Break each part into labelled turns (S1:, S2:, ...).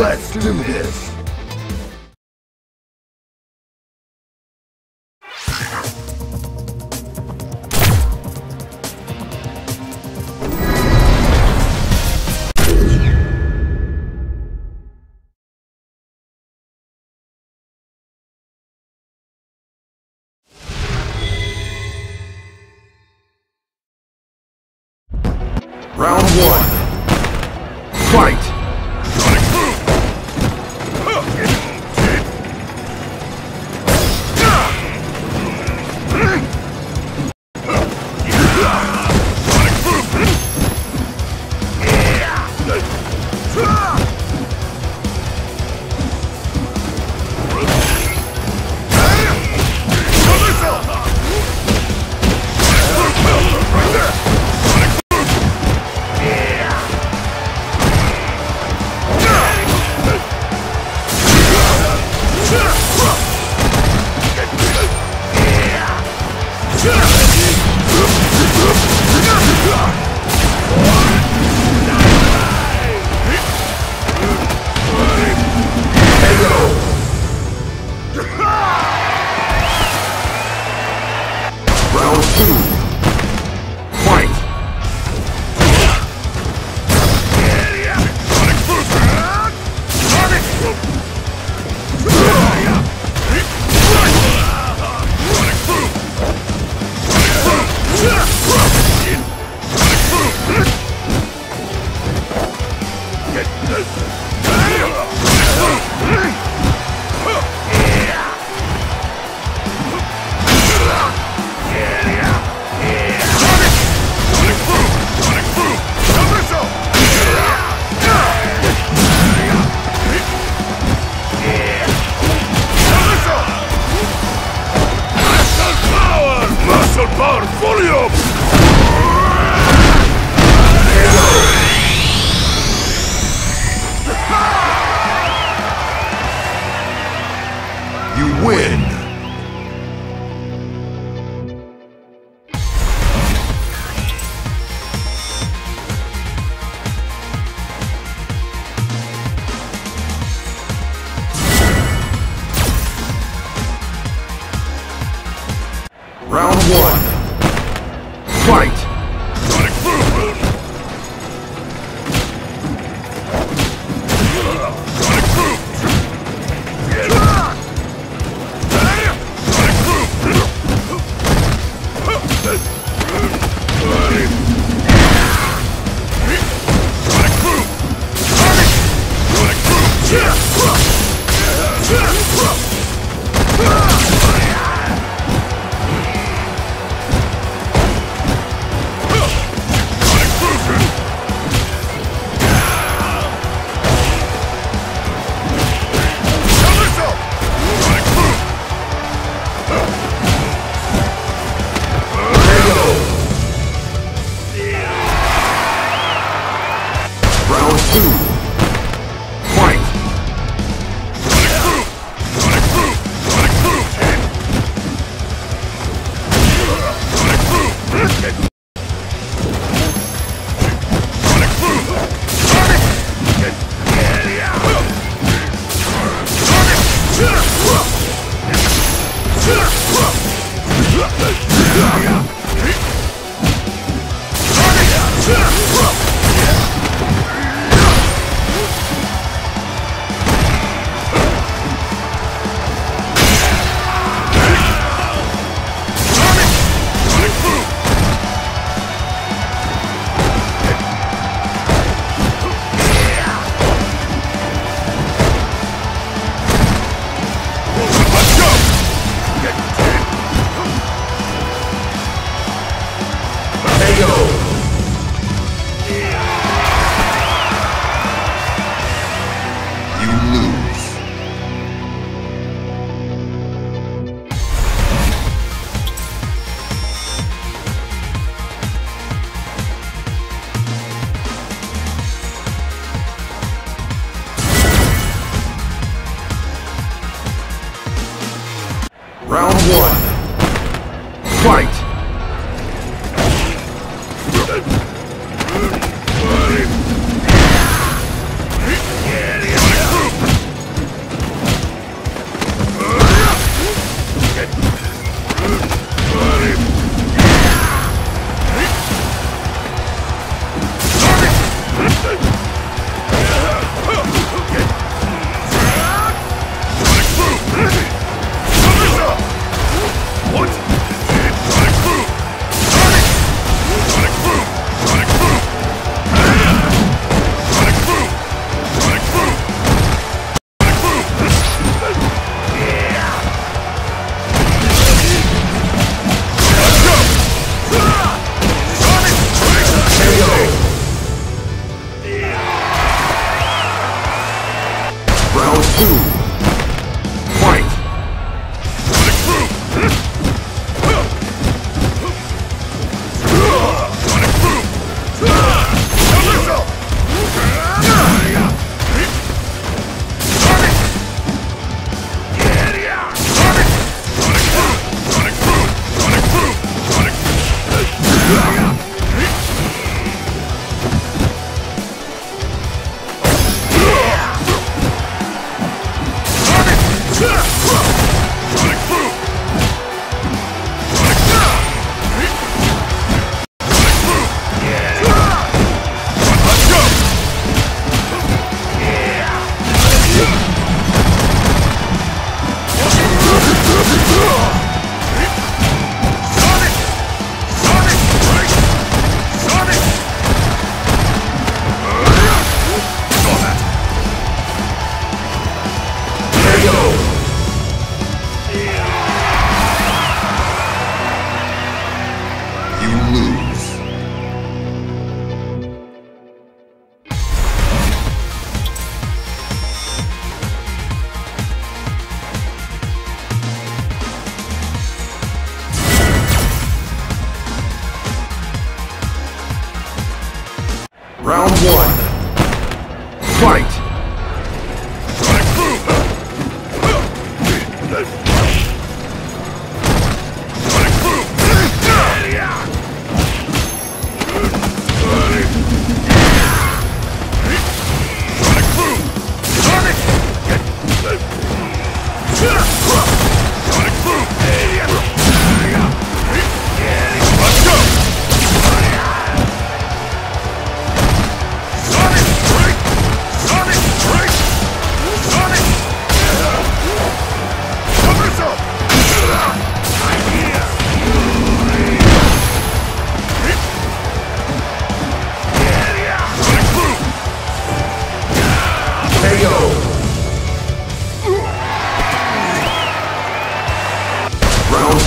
S1: Let's do this!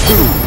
S1: Two.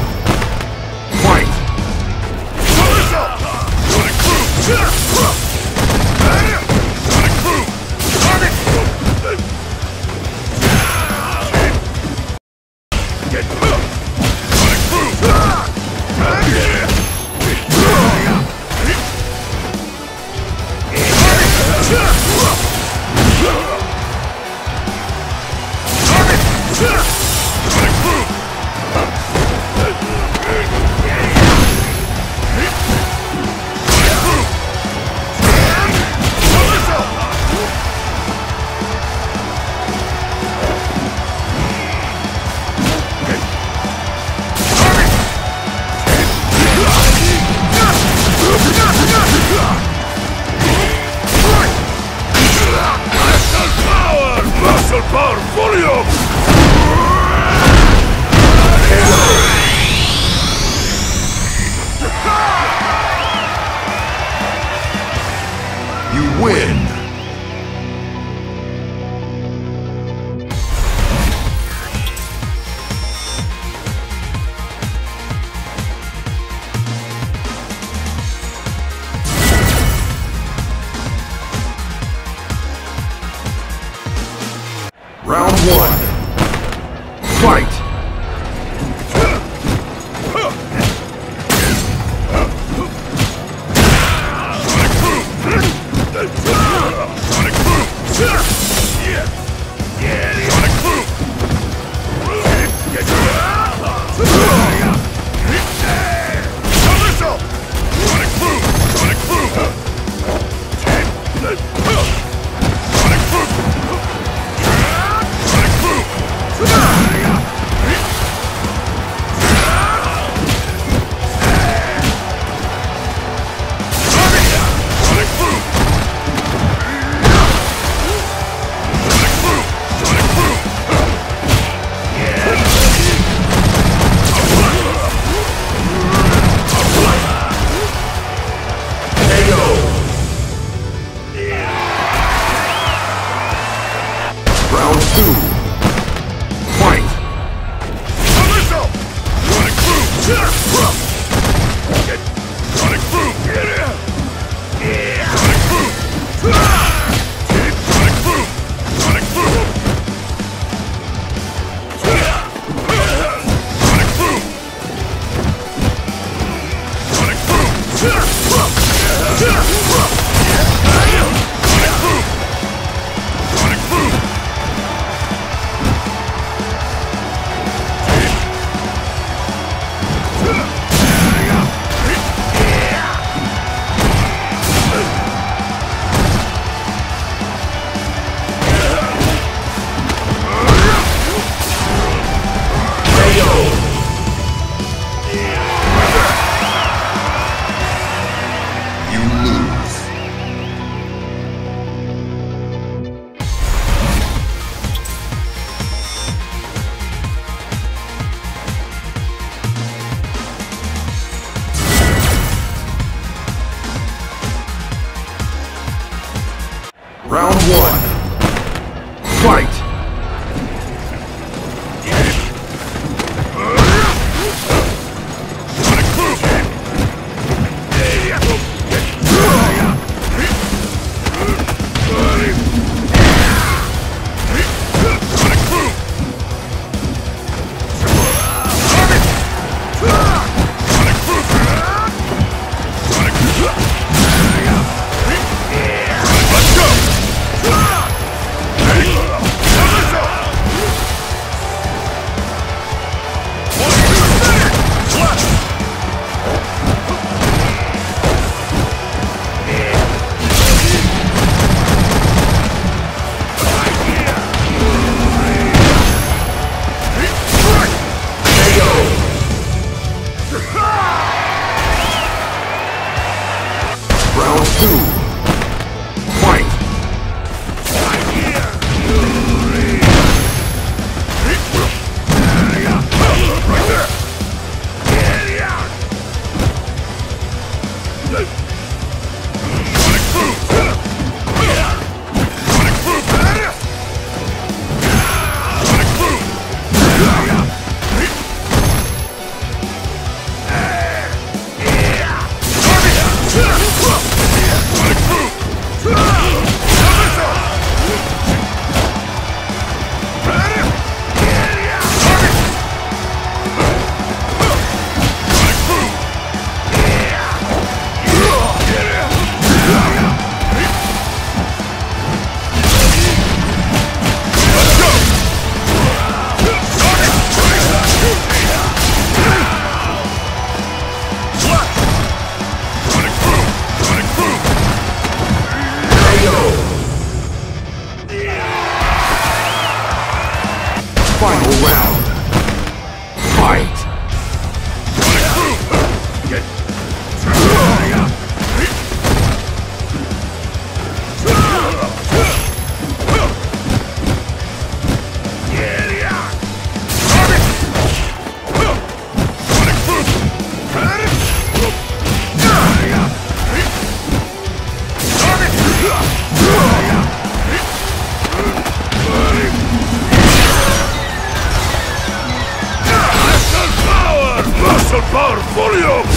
S2: Marfurium!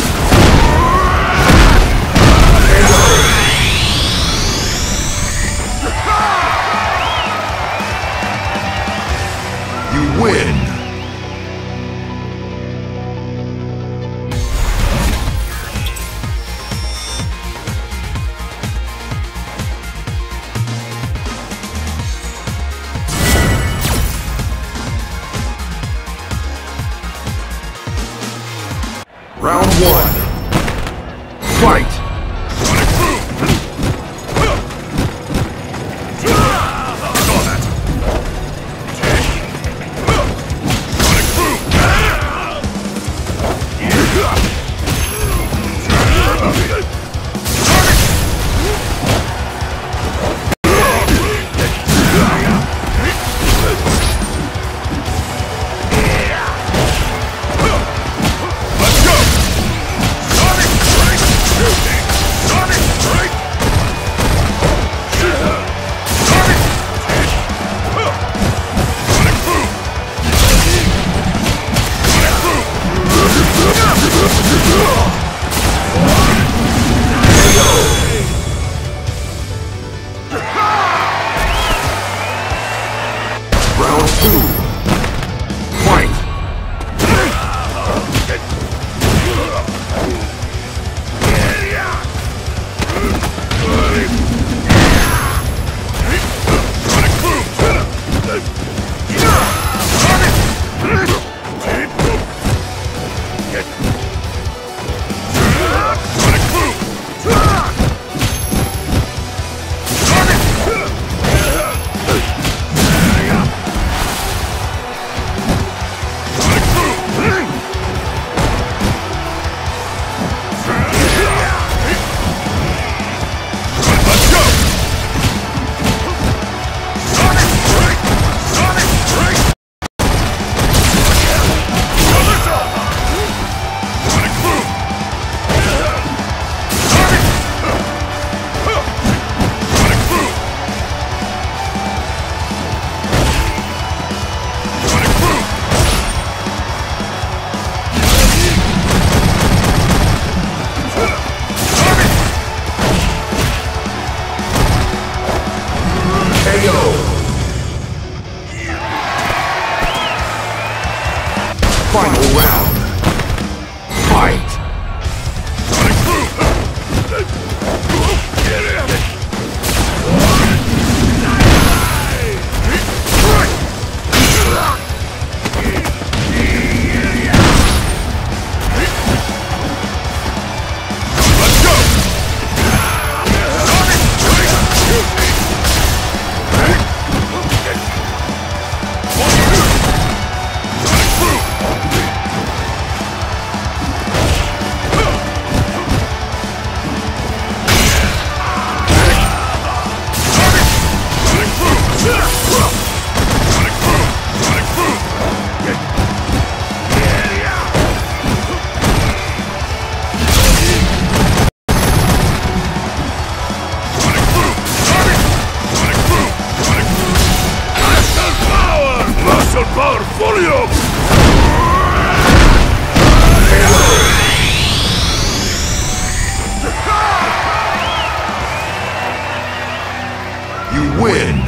S1: You win!